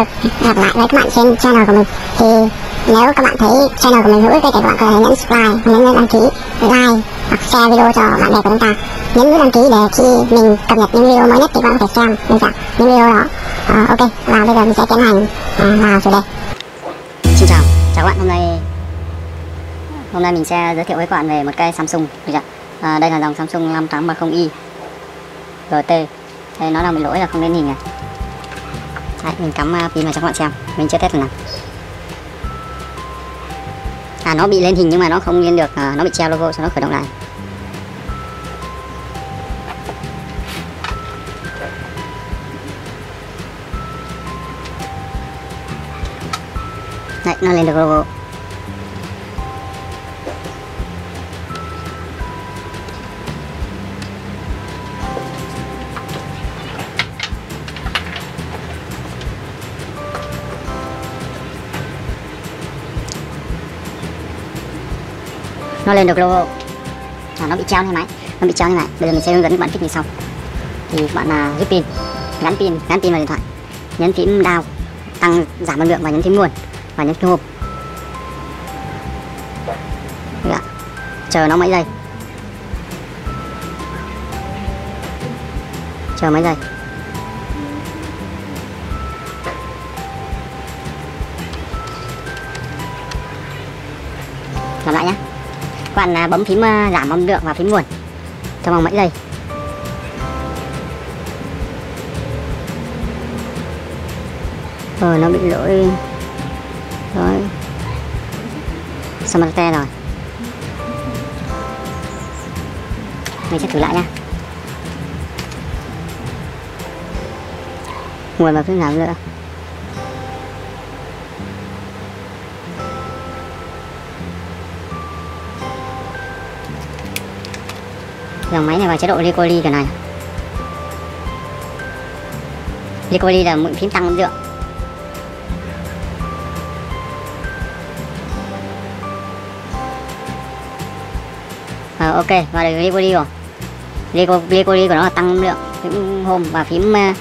được gặp lại với các bạn trên channel của mình thì nếu các bạn thấy channel của mình hữu ích thì các bạn có thể nhấn subscribe nhấn đăng ký like hoặc share video cho bạn bè của chúng ta nhấn nút đăng ký để khi mình cập nhật những video mới nhất thì các bạn có thể xem được những video đó à, ok và bây giờ mình sẽ tiến hành à, vào chủ đề Xin chào, chào các bạn. Hôm nay hôm nay mình sẽ giới thiệu với các bạn về một cây Samsung được chưa? À, đây là dòng Samsung 5830i GT. Đây nó đang bị lỗi là không lên hình này. Đấy, mình cắm pin à, vào cho các bạn xem. Mình chưa test lần nào. À nó bị lên hình nhưng mà nó không lên được, à, nó bị treo logo sau nó khởi động lại. Đấy, nó lên được logo. Nó lên được logo. À, nó bị treo như máy nó bị treo như này. Bây giờ mình sẽ hướng dẫn các bạn cách như sau. Thì các bạn là rút pin. Gắn pin gắn pin vào điện thoại. Nhấn phím down. Tăng giảm năng lượng và nhấn phím nguồn và nhấn phím hộp. Chờ nó mấy giây? Chờ mấy giây? Bạn à, bấm phím à, giảm âm lượng và phím nguồn. Trong vòng mấy giây? Rồi nó bị lỗi. Rồi. Samarte rồi mình sẽ thử lại nha. Nguồn và phím giảm nữa dòng máy này vào chế độ Recoli kiểu này. Recoli là mũi phím tăng âm lượng à, ok và được Recoli rồi. Reco- Recoli của nó là tăng âm lượng phím home và phím uh,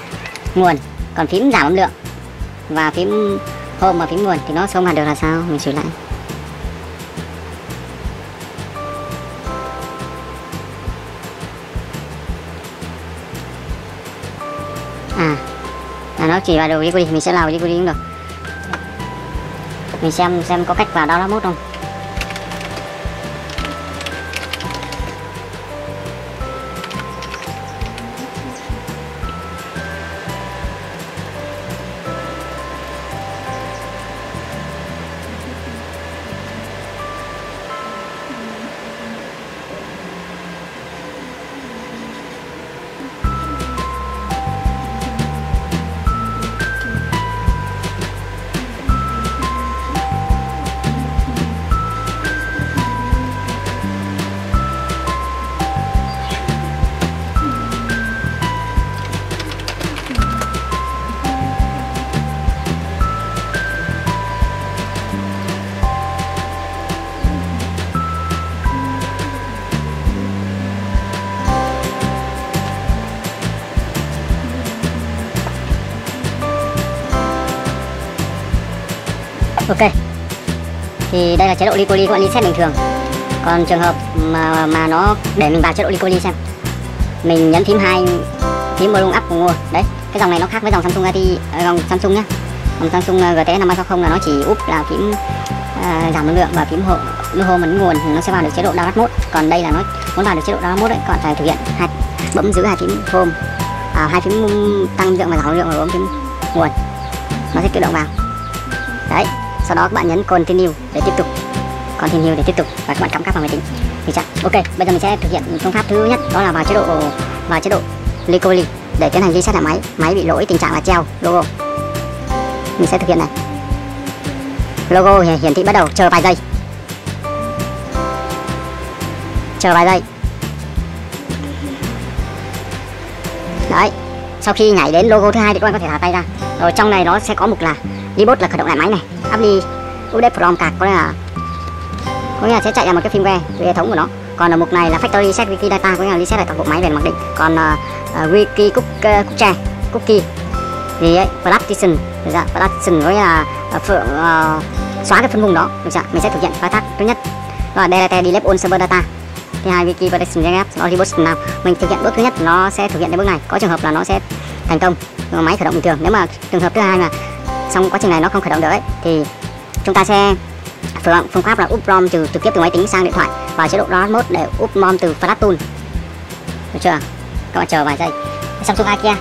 nguồn. Còn phím giảm âm lượng và phím home và phím nguồn thì nó không hạt được là sao? Mình sửa lại. Nó chỉ vào đầu đi, mình sẽ lao đi cũng được. Mình xem xem có cách vào đó mốt không? Thì đây là chế độ Licoli các bạn reset bình thường. Còn trường hợp mà mà nó để mình vào chế độ Licoli xem. Mình nhấn phím hai phím volume up cùng nguồn đấy cái dòng này nó khác với dòng Samsung GT à, dòng Samsung nhá. Dòng Samsung à, GTS 5360 là nó chỉ úp là phím à, giảm năng lượng và phím hộ lưu hô ấn nguồn thì nó sẽ vào được chế độ download mode. Còn đây là nó muốn vào được chế độ download mode đấy bạn phải thực hiện hai bấm giữ hai phím home à, hai phím tăng lượng và giảm lượng và bấm phím nguồn. Nó sẽ tự động vào. Đấy sau đó các bạn nhấn continue để tiếp tục. Continue để tiếp tục và các bạn cắm cáp vào máy tính. Thì chắc, ok, bây giờ mình sẽ thực hiện phương pháp thứ nhất, đó là vào chế độ, vào chế độ recovery để tiến hành reset lại máy. Máy bị lỗi, tình trạng là treo logo. Mình sẽ thực hiện này. Logo hiển thị bắt đầu, chờ vài giây. Chờ vài giây. Đấy, sau khi nhảy đến logo thứ hai thì các bạn có thể thả tay ra. Rồi trong này nó sẽ có mục là reboot là khởi động lại máy này. Apply update from card có nghĩa là có nghĩa là sẽ chạy ra một cái firmware về hệ thống của nó. Còn ở mục này là factory reset wiki data có nghĩa là reset lại toàn bộ máy về mặc định. Còn uh, wiki cook, uh, cookie ờ, cookie. Gì ấy partition được chưa? Partition có nghĩa là uh, phượng, uh, xóa cái phân vùng đó được chưa? Mình sẽ thực hiện khai thác thứ nhất. Đó là delete delete all server data. Thứ hai wiki partition JS nó reboot nào mình thực hiện bước thứ nhất nó sẽ thực hiện cái bước này. Có trường hợp là nó sẽ thành công. Máy khởi động bình thường. Nếu mà trường hợp thứ hai mà xong quá trình này nó không khởi động được ấy thì chúng ta sẽ phương, phương pháp là úp ROM từ trực tiếp từ máy tính sang điện thoại. Và chế độ DOS mode để úp ROM từ Flash Tool. Được chưa? Các bạn chờ vài giây. Samsung ai kia.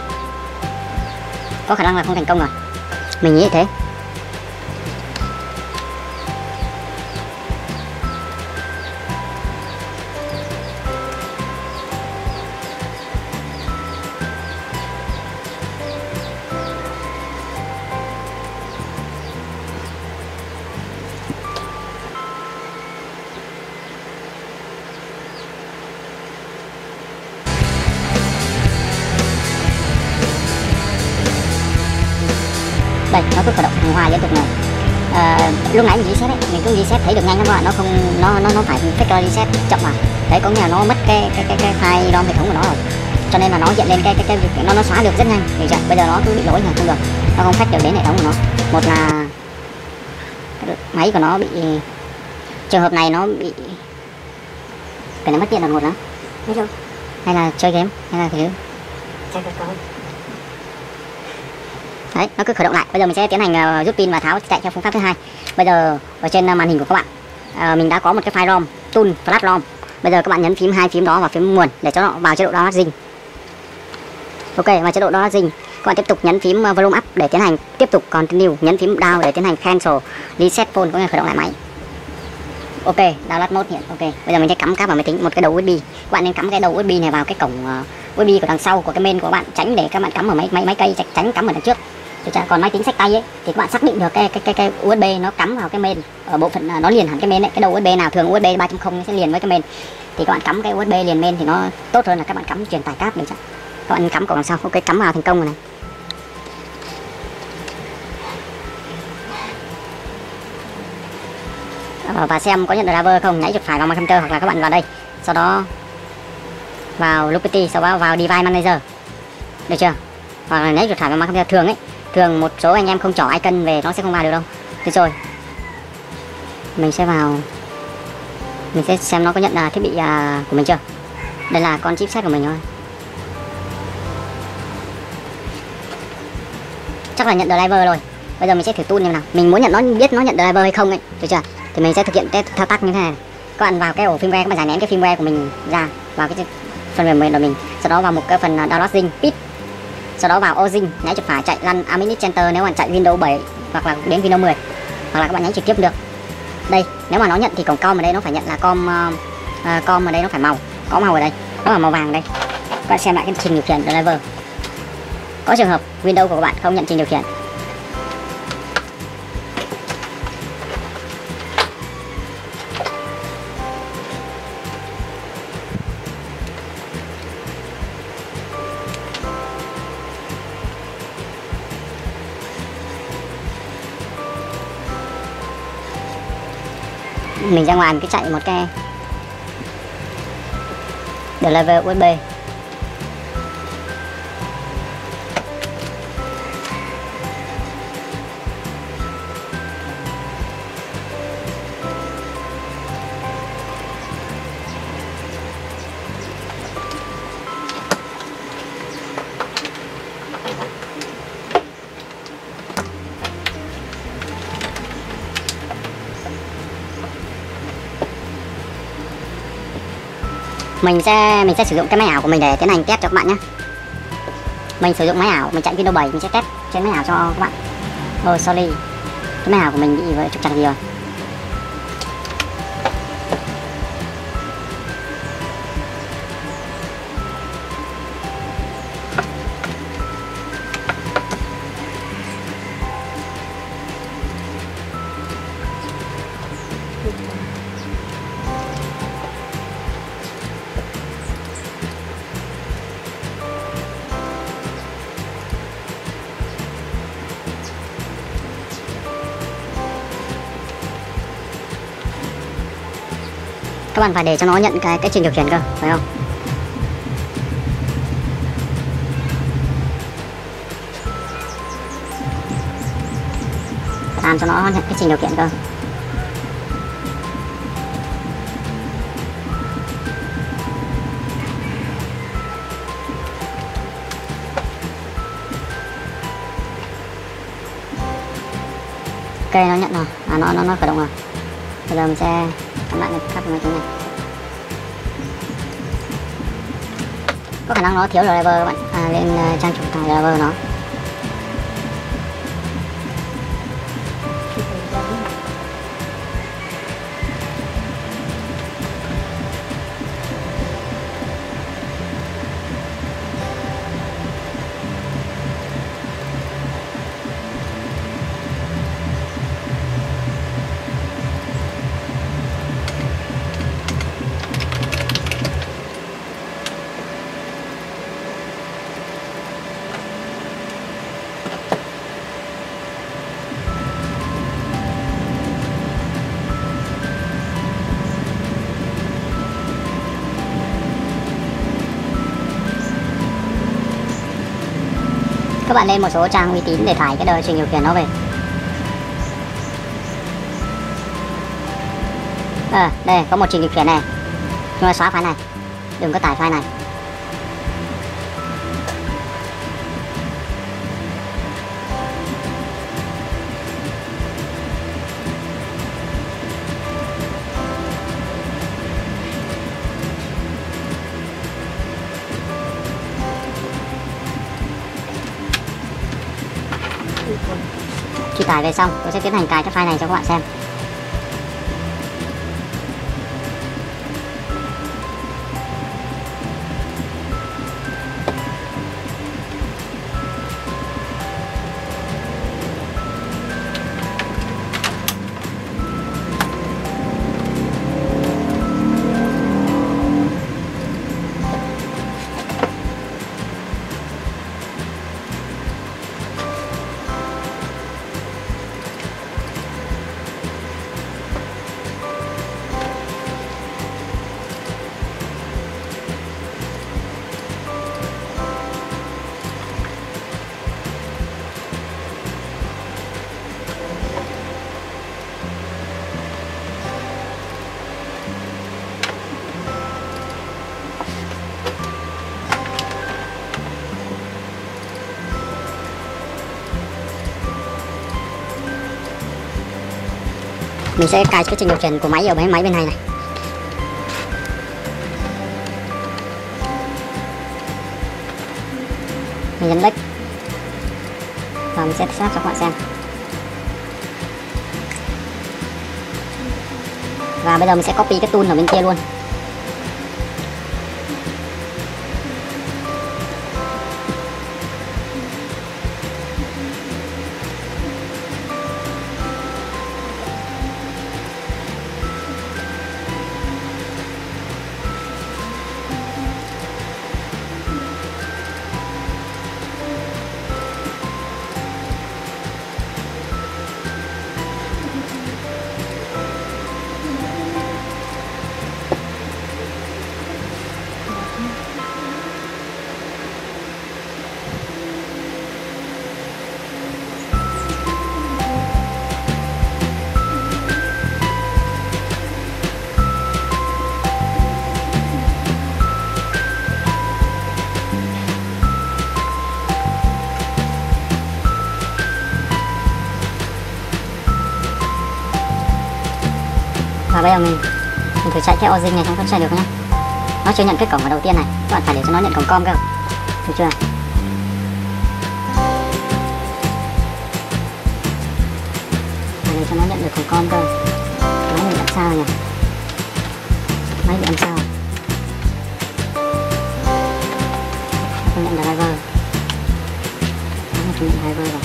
Có khả năng là không thành công rồi. Mình nghĩ thế. Cứ reset thấy được nhanh lắm các bạn. Nó không nó nó nó phải factory reset chậm mà. Đấy có nghĩa là nó mất cái cái cái cái file rom hệ thống của nó rồi. Cho nên là nó hiện lên cái cái cái, nó nó xóa được rất nhanh. Được chưa? Bây giờ nó cứ bị lỗi này không được. Nó không phách được đến hệ thống của nó. Một là máy của nó bị trường hợp này nó bị cái này mất điện đột ngột lắm hay là chơi game hay là cái đấy nó cứ khởi động lại. Bây giờ mình sẽ tiến hành uh, rút pin và tháo chạy theo phương pháp thứ hai. Bây giờ ở trên uh, màn hình của các bạn uh, mình đã có một cái file rom tool flash rom. Bây giờ các bạn nhấn phím hai phím đó vào phím nguồn để cho nó vào chế độ đó dinh ok vào chế độ đó dinh các bạn tiếp tục nhấn phím uh, volume up để tiến hành tiếp tục continue. Nhấn phím down để tiến hành cancel reset phone có nghĩa khởi động lại máy. Ok download mode hiện. Ok bây giờ mình sẽ cắm cáp vào máy tính một cái đầu usb các bạn nên cắm cái đầu usb này vào cái cổng uh, usb của đằng sau của cái main của bạn tránh để các bạn cắm ở máy máy máy cây tránh cắm ở đằng trước? Còn máy tính sách tay ấy. Thì các bạn xác định được cái cái cái, cái USB nó cắm vào cái main ở bộ phận à, nó liền hẳn cái main ấy. Cái đầu USB nào thường USB 3.0 sẽ liền với cái main. Thì các bạn cắm cái USB liền main thì nó tốt hơn là các bạn cắm truyền tải cáp được chưa? các bạn cắm cổ đằng sau ok cắm vào thành công rồi này. Và xem có nhận được driver không? Nhảy chuột phải vào Computer hoặc là các bạn vào đây. Sau đó vào Lupity sau đó vào Device Manager. Được chưa? Hoặc là nhảy chuột phải vào Computer thường ấy thường một số anh em không trỏ icon về nó sẽ không vào được đâu. Được rồi mình sẽ vào mình sẽ xem nó có nhận là thiết bị à, của mình chưa? Đây là con chipset của mình thôi. Chắc là nhận driver rồi. Bây giờ mình sẽ thử tool như nào. Mình muốn nhận nó biết nó nhận driver hay không ấy. Được chưa? Thì mình sẽ thực hiện thao tác như thế này các bạn vào cái ổ firmware các bạn giải nén cái firmware của mình ra vào cái phần mềm của mình sau đó vào một cái phần à, download zing. Pit sau đó vào Ozing nhảy chuột phải chạy lăn Aminit Center nếu bạn chạy Windows 7 hoặc là đến Windows 10 hoặc là các bạn nhảy trực tiếp được. Đây nếu mà nó nhận thì cổng com ở đây nó phải nhận là com uh, com ở đây nó phải màu. Có màu ở đây nó là màu vàng đây. Các bạn xem lại cái trình điều khiển driver. Có trường hợp Windows của các bạn không nhận trình điều khiển. Mình ra ngoài mình cứ chạy một cái. Driver USB mình sẽ mình sẽ sử dụng cái máy ảo của mình để tiến hành test cho các bạn nhé. Mình sử dụng máy ảo, mình chạy Windows 7 mình sẽ test trên máy ảo cho các bạn. Oh sorry. Cái máy ảo của mình bị với trục trặc gì rồi? Các bạn phải để cho nó nhận cái cái trình điều khiển cơ, phải không? Làm cho nó nhận cái trình điều kiện cơ. Ok, nó nhận rồi. À nó nó nó khởi động rồi. Bây giờ mình sẽ cắm lại cái máy tính này có khả năng nó thiếu driver các bạn. À, lên à, trang chủ tải driver nó. Bạn lên một số trang uy tín để tải cái đời trình điều khiển nó về. À, đây có một trình điều khiển này. Chúng ta xóa file này. Đừng có tải file này. Tải về xong tôi sẽ tiến hành cài cái file này cho các bạn xem. Mình sẽ cài cái trình điều khiển của máy ở máy máy bên này này. Mình nhấn lách và mình sẽ snap cho các bạn xem. Và bây giờ mình sẽ copy cái tool ở bên kia luôn. Và bây giờ mình mình thử chạy cái Ozing này xem có chạy được không nhá. Nó chưa nhận kết cổng vào đầu tiên này. Các bạn phải để cho nó nhận cổng com cơ. Được chưa? Phải để cho nó nhận được cổng com cơ. Máy bị làm sao nhỉ? Máy bị làm sao? Không nhận driver. Không nhận driver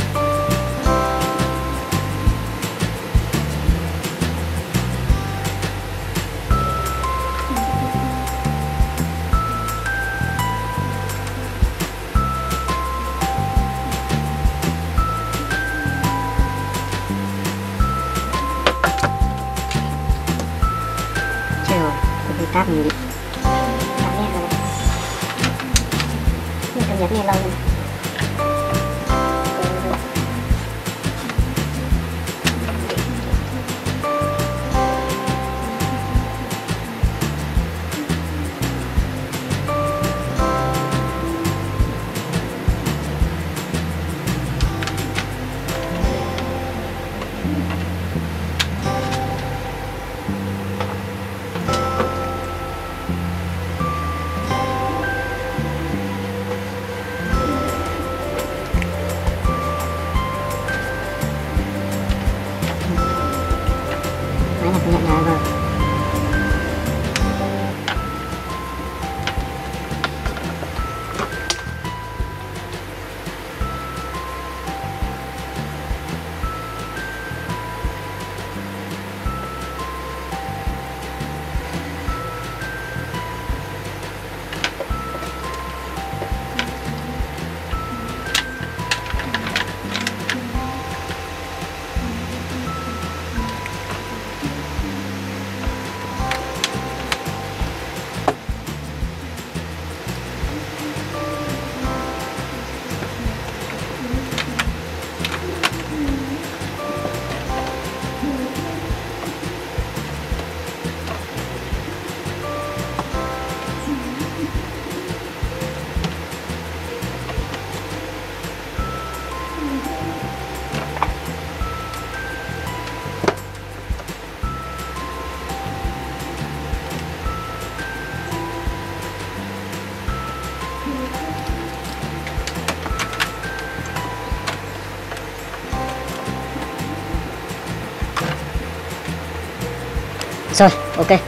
Rồi, ok.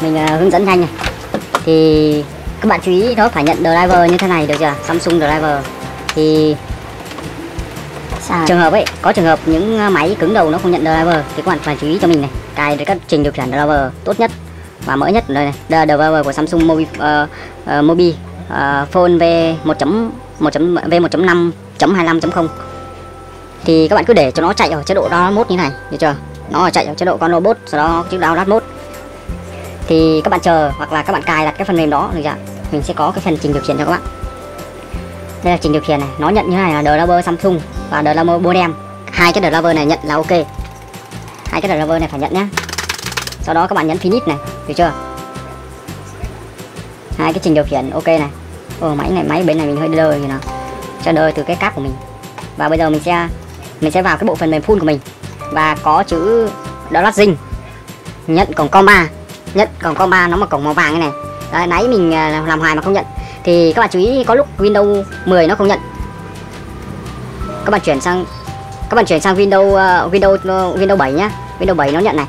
Mình uh, hướng dẫn nhanh này. Thì các bạn chú ý đó phải nhận driver như thế này được chưa? Samsung driver. Thì Sao? trường hợp ấy, có trường hợp những ờ, máy cứng đầu nó không nhận driver thì các bạn phải chú ý cho mình này. Cài các trình điều khiển driver tốt nhất và mới nhất đây này. Driver của Samsung Mobi uh, uh, Mobi uh, Phone V 1.1 V 1.5.25.0 thì các bạn cứ để cho nó chạy ở chế độ download như này được chưa nó chạy ở chế độ con robot sau đó chữ download mode thì các bạn chờ hoặc là các bạn cài đặt cái phần mềm đó được chưa mình sẽ có cái phần trình điều khiển cho các bạn. Đây là trình điều khiển này. Nó nhận như này là driver Samsung và driver modem hai cái driver này nhận là ok. Hai cái driver này phải nhận nhé sau đó các bạn nhấn finish này được chưa? Hai cái trình điều khiển ok này. Ồ, máy này máy bên này mình hơi đơ như nào cho đơ từ cái cáp của mình. Và bây giờ mình sẽ mình sẽ vào cái bộ phần mềm full của mình và có chữ download zing nhận cổng comba nhận cổng comba nó mà cổng màu vàng như này. Đấy, nãy mình à, làm hoài mà không nhận. Thì các bạn chú ý có lúc Windows 10 nó không nhận. Các bạn chuyển sang các bạn chuyển sang Windows uh, Windows uh, Windows 7 nhá. Windows 7 nó nhận này.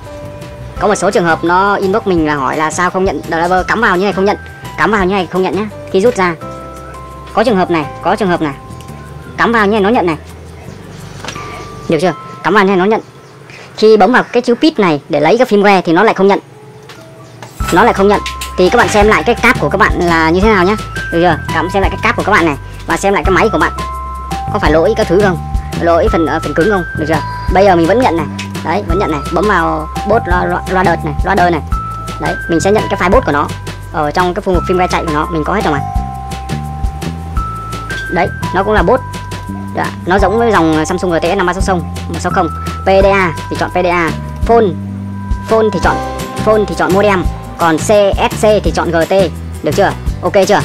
Có một số trường hợp nó inbox mình là hỏi là sao không nhận driver cắm vào như này không nhận. Cắm vào như này không nhận nhá. Khi rút ra. Có trường hợp này có trường hợp này. Cắm vào như này nó nhận này. Được chưa? Cắm vào như nó nhận khi bấm vào cái chữ pit này để lấy cái firmware thì nó lại không nhận. Nó lại không nhận. Thì các bạn xem lại cái cáp của các bạn là như thế nào nhá. Được chưa? Các bạn xem lại cái cáp của các bạn này và xem lại cái máy của bạn. Có phải lỗi các thứ không? Lỗi phần uh, phần cứng không? Được chưa? Bây giờ mình vẫn nhận này. Đấy vẫn nhận này. Bấm vào bot loa, loa, loa đợt này loa đợt này. Đấy mình sẽ nhận cái file bot của nó. Ở trong cái mục firmware chạy của nó mình có hết rồi mà. Đấy nó cũng là bot. Dạ, nó giống với dòng Samsung GTS 5360 160 PDA thì chọn PDA phone phone thì chọn phone thì chọn modem còn CSC thì chọn GT được chưa? Ok chưa?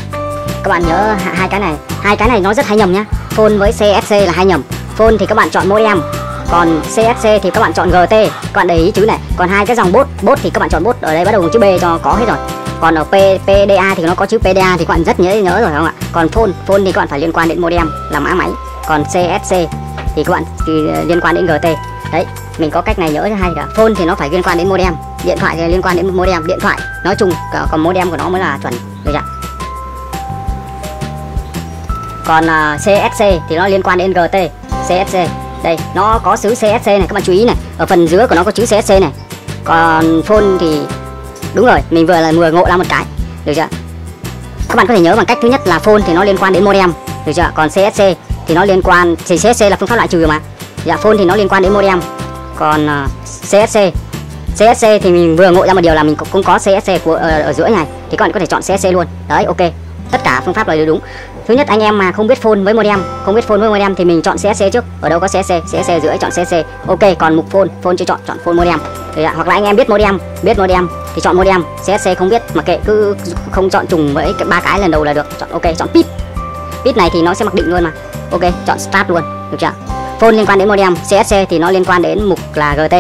Các bạn nhớ hai cái này. Hai cái này nó rất hay nhầm nhá. Phone với CSC là hay nhầm. Phone thì các bạn chọn modem còn CSC thì các bạn chọn GT các bạn để ý chữ này. Còn hai cái dòng bot bot thì các bạn chọn bot ở đây bắt đầu bằng chữ B cho có hết rồi. Còn ở P, PDA thì nó có chữ PDA thì các bạn rất nhớ nhớ rồi không ạ? Còn phone phone thì các bạn phải liên quan đến modem là mã máy còn CSC thì các bạn thì ờ, liên quan đến GT đấy mình có cách này nhớ hay cả. Phone thì nó phải liên quan đến modem điện thoại thì liên quan đến modem điện thoại nói chung còn modem của nó mới là chuẩn được chưa còn ờ, uh, CSC thì nó liên quan đến GT CSC đây nó có chữ CSC này các bạn chú ý này. Ở phần dưới của nó có chữ CSC này. Còn phone thì đúng rồi mình vừa là vừa ngộ ra một cái được chưa các bạn có thể nhớ bằng cách thứ nhất là phone thì nó liên quan đến modem được chưa còn CSC thì nó liên quan thì CSC là phương pháp loại trừ mà dạ phone thì nó liên quan đến modem còn uh, CSC CSC thì mình vừa ngộ ra một điều là mình cũng có CSC của ở, ở giữa này thì các bạn có thể chọn CSC luôn đấy ok tất cả phương pháp là đều đúng thứ nhất anh em mà không biết phone với modem không biết phone với modem thì mình chọn CSC trước ở đâu có CSC CSC ở giữa chọn CSC ok còn mục phone phone chưa chọn chọn phone modem thì, dạ, hoặc là anh em biết modem biết modem thì chọn modem CSC không biết mà kệ cứ không chọn trùng với ba cái lần đầu là được chọn ok chọn pip pit này thì nó sẽ mặc định luôn mà. Ok chọn start luôn được chưa? Phone liên quan đến modem CSC thì nó liên quan đến mục là GT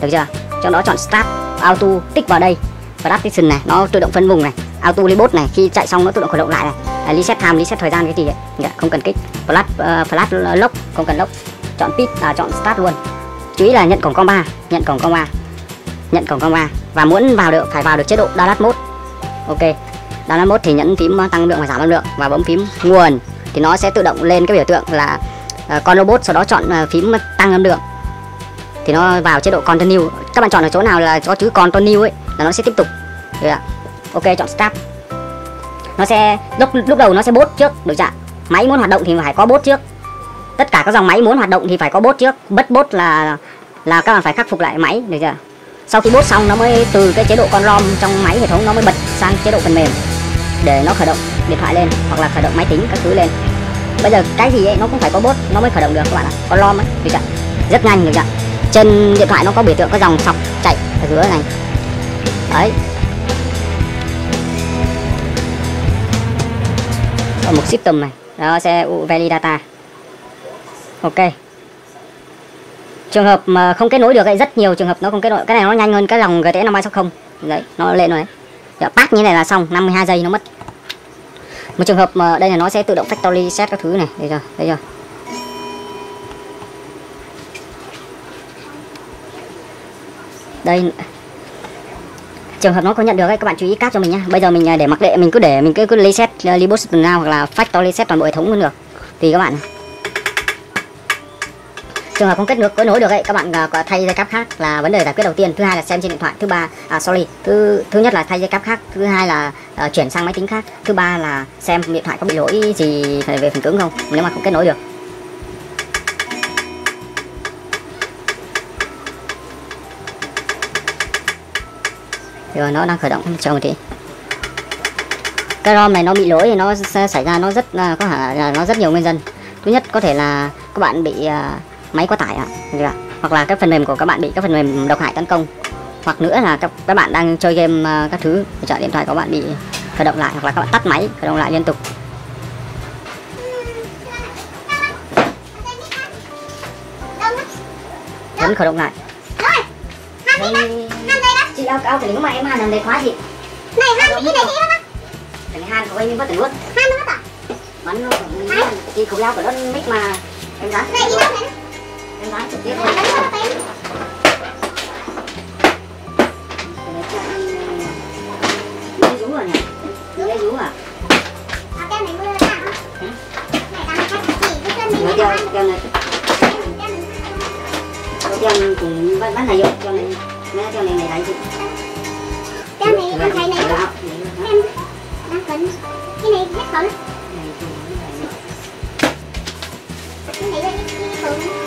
được chưa? Trong đó chọn start auto tích vào đây. Và partition này nó tự động phân vùng này. Auto reboot này khi chạy xong nó tự động khởi động lại này. À, reset time reset thời gian cái gì vậy dạ, không cần kích. Flash uh, flash lock không cần lock. Chọn pit à, chọn start luôn. Chú ý là nhận cổng comba nhận cổng comba nhận cổng comba và muốn vào được phải vào được chế độ download mode. Ok download mode thì nhấn phím ờ, tăng âm lượng và giảm âm lượng và bấm phím nguồn. Thì nó sẽ tự động lên cái biểu tượng là uh, con robot sau đó chọn uh, phím tăng âm lượng. Thì nó vào chế độ continue. Các bạn chọn ở chỗ nào là có chữ continue ấy là nó sẽ tiếp tục. Được ạ. Ok chọn start. Nó sẽ lúc lúc đầu nó sẽ bốt trước được chưa máy muốn hoạt động thì phải có bốt trước. Tất cả các dòng máy muốn hoạt động thì phải có bốt trước. Bất bốt là là các bạn phải khắc phục lại máy được chưa sau khi bốt xong nó mới từ cái chế độ con rom trong máy hệ thống nó mới bật sang chế độ phần mềm để nó khởi động điện thoại lên hoặc là khởi động máy tính các thứ lên. Bây giờ cái gì ấy, nó cũng phải có bốt nó mới khởi động được các bạn ạ. Có lom ấy, được chưa? Rất nhanh được chưa? Trên điện thoại nó có biểu tượng có dòng sọc chạy ở dưới này. Đấy. Ở một system này, đó sẽ valid data. Ok. Trường hợp mà không kết nối được ấy, rất nhiều trường hợp nó không kết nối. Cái này nó nhanh hơn cái dòng GTX 5260 đấy, nó lên rồi đấy. Dạ, giờ pack như này là xong 52 giây nó mất một trường hợp mà đây là nó sẽ tự động factory set các thứ này. Đây rồi đây rồi. Đây. Trường hợp nó có nhận được ấy các bạn chú ý cáp cho mình nhé bây giờ mình à, để mặc định mình cứ để mình cứ cứ lấy set uh, libus nào hoặc là factory set toàn bộ hệ thống luôn được. Tùy các bạn trường hợp không kết nối kết nối được ấy các bạn à, có thay dây cáp khác là vấn đề giải quyết đầu tiên. Thứ hai là xem trên điện thoại. Thứ ba à sorry thứ thứ nhất là thay dây cáp khác. Thứ hai là uh, chuyển sang máy tính khác. Thứ ba là xem điện thoại có bị lỗi gì về phần cứng không nếu mà không kết nối được. Rồi nó đang khởi động chờ một tí. Cái rom này nó bị lỗi thì nó xảy ra nó rất à, có thể là nó rất nhiều nguyên nhân. Thứ nhất có thể là các bạn bị uh, máy quá tải ạ. À, hoặc là cái phần mềm của các bạn bị các phần mềm độc hại tấn công. Hoặc nữa là các, các bạn đang chơi game uh, các thứ chọn điện thoại của bạn bị khởi động lại hoặc là các bạn tắt máy khởi động lại liên tục. Vẫn khởi động lại. Đây chị ao ao cái nếu mà em hàn làm đầy khóa chị. Này han cái này thế đó cái này hàn của anh mất tiền luôn? Han nó mất à? Bắn nó chị không lao của nó mít mà em dán. Này đi đâu này em trực tiếp nó tay lấy rú nhỉ lấy rú à? À Nói mình cho nó cho này. Cho em cùng bắt bắt này vô cho này. Cho này này đánh chị cái này con thấy này Đó. em đang cần cái này hết khẩu cái này là cái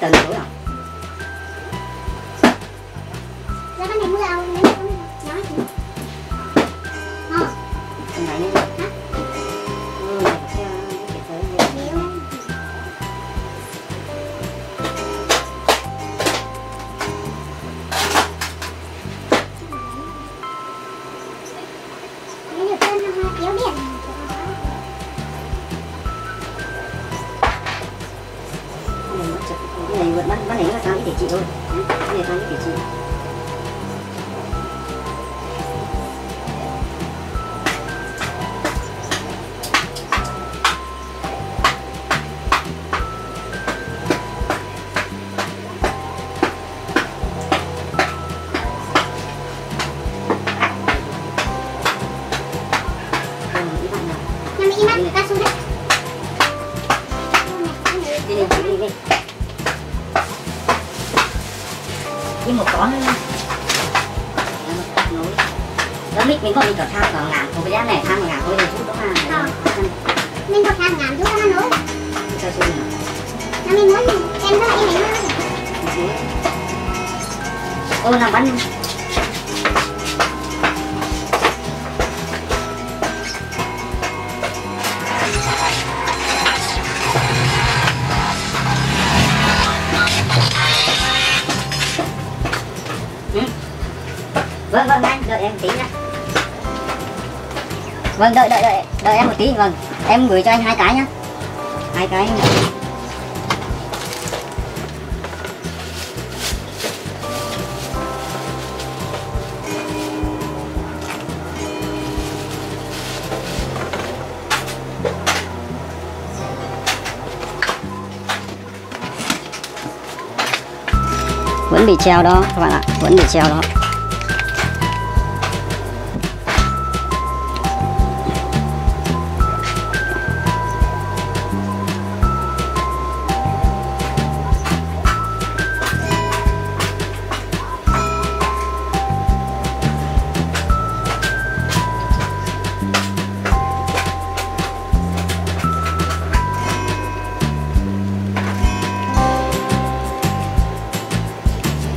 tầng tối à? Ra cái này mưa ao con nói gì ờ. Cái này muốn em ô làm bánh vâng vâng anh, đợi em tí nhá. Vâng đợi đợi đợi đợi em một tí. Vâng em gửi cho anh hai cái nhá. Hai cái vẫn bị treo đó các bạn ạ vẫn bị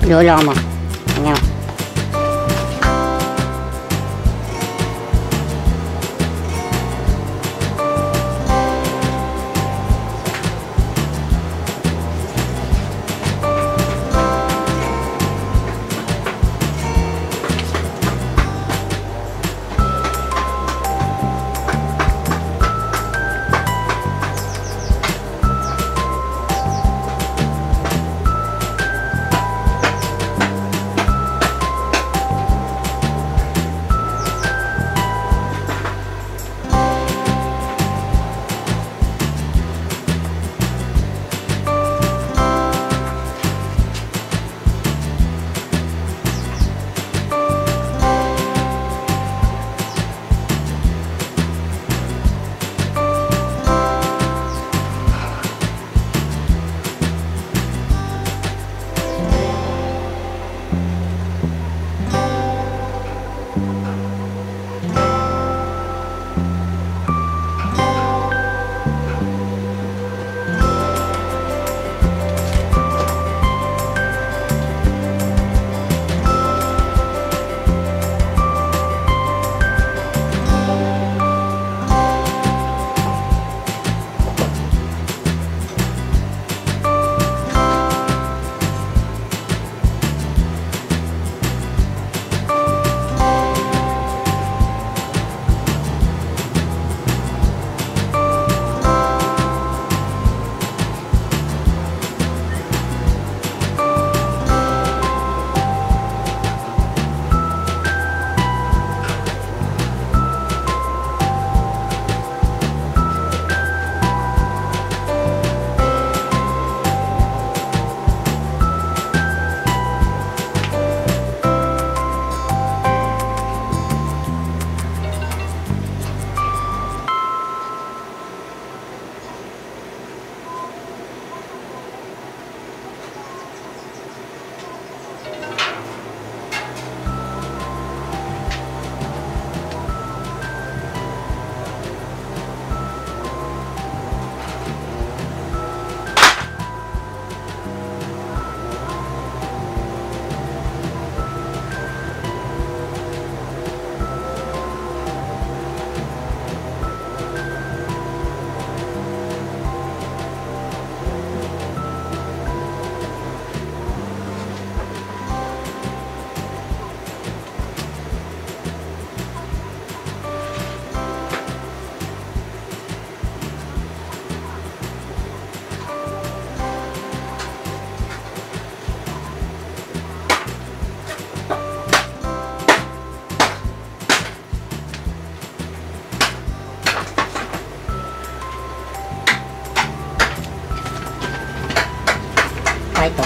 treo đó rửa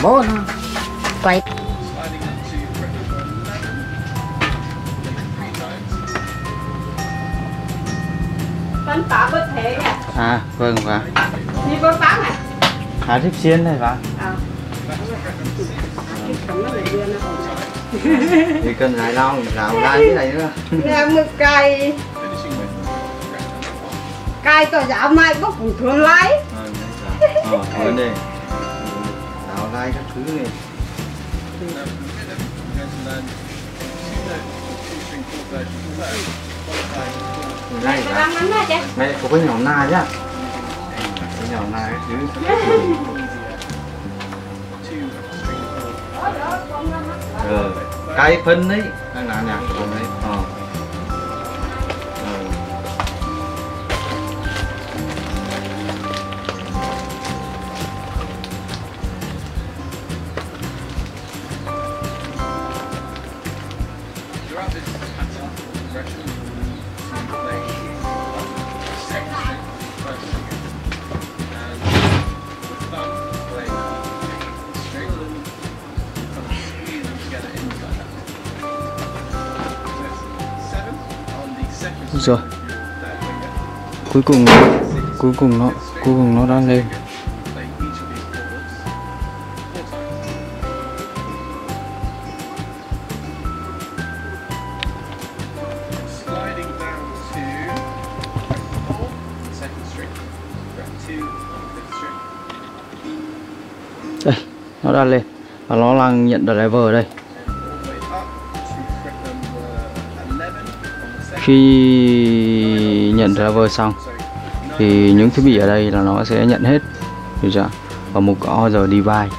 bố nó quay sliding up to microphone 11. Bánh phở bơ thế nè, À vâng và như bơ pháo này. Hà Thích Xiên này và À. Lại nó còn thì cần giải lao rào lai cái này nữa Nè with rectangle. cay cho dạo mai bốc cũng thường lái. ờ ờ vấn đề lai các thứ này. Cái chứ. mẹ có cái nhỏ na nhá cái nhỏ na cái thứ. Ờ cái phân đấy đang là nhạc còn đấy ờ Ờ. rồi cuối cùng cuối cùng nó, cuối cùng nó đang lên. Đây, nó đang lên và nó đang nhận được level ở đây. Khi nhận driver xong, thì những thiết bị ở đây là nó sẽ nhận hết. Được chưa? Và mục order device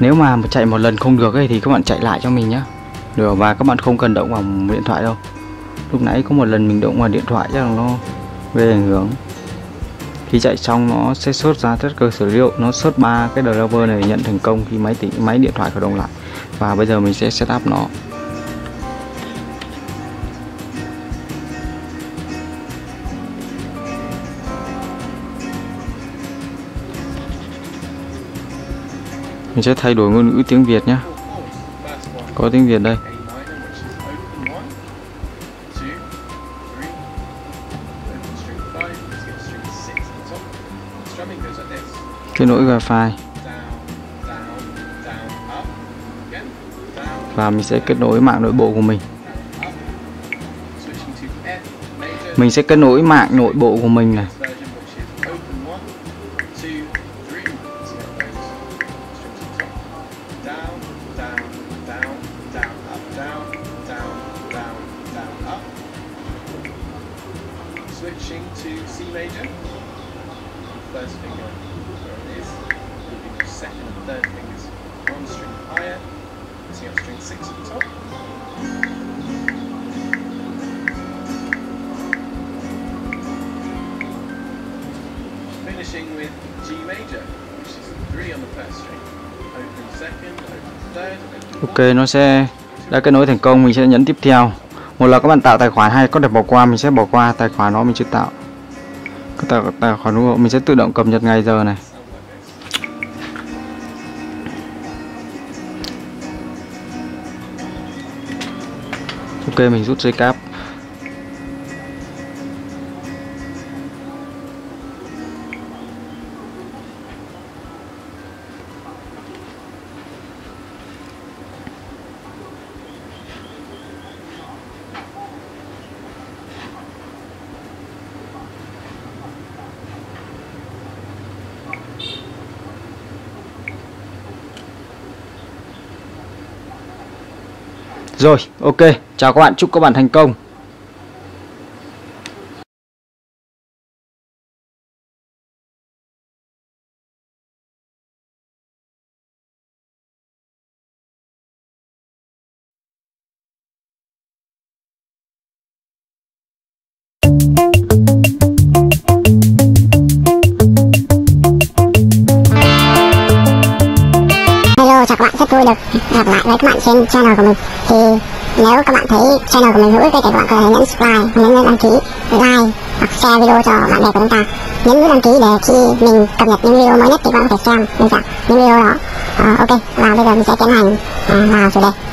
nếu mà chạy một lần không được ấy, thì các bạn chạy lại cho mình nhé được, và các bạn không cần động vào điện thoại đâu. Lúc nãy có một lần mình động vào điện thoại chắc là nó gây ảnh hưởng khi chạy xong nó sẽ xuất ra tất cơ sở dữ liệu. Nó xuất ba cái driver này nhận thành công khi máy tính, máy điện thoại khởi động lại. Và bây giờ mình sẽ setup nó. Mình sẽ thay đổi ngôn ngữ tiếng Việt nhé. Có tiếng Việt đây. Lỗi wifi và mình sẽ kết nối mạng nội bộ của mình. Mình sẽ kết nối mạng nội bộ của mình này. Switching to C major. First finger where it is. Moving to second and third fingers one string higher. so you have string six at the top. Finishing with G major, which is three on the first string. Open second, open third, open ok nó sẽ đã kết nối thành công mình sẽ nhấn tiếp theo một là các bạn tạo tài khoản hay có thể bỏ qua mình sẽ bỏ qua tài khoản đó mình chưa tạo cái tài, tài khoản của mình sẽ tự động cập nhật ngày giờ này ok mình rút dây cáp Rồi, ok. Chào các bạn, chúc các bạn thành công. Hello, chào các bạn, rất vui được gặp lại với các bạn trên channel của mình Thì nếu các bạn thấy channel của mình hữu ích thì các bạn có thể nhấn subscribe, nhấn nút đăng ký, like hoặc share video cho bạn bè của chúng ta. Nhấn nút đăng ký để khi mình cập nhật những video mới nhất thì các bạn có thể xem, mình những video đó. Ờ, Ok, và bây giờ mình sẽ tiến hành ờ, vào chủ đề.